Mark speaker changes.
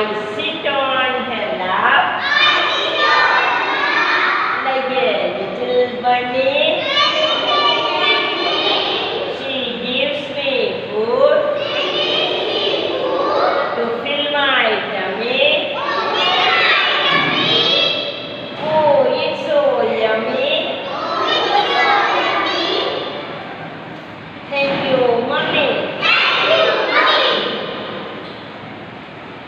Speaker 1: I sit on lap. I sit on lap. A little.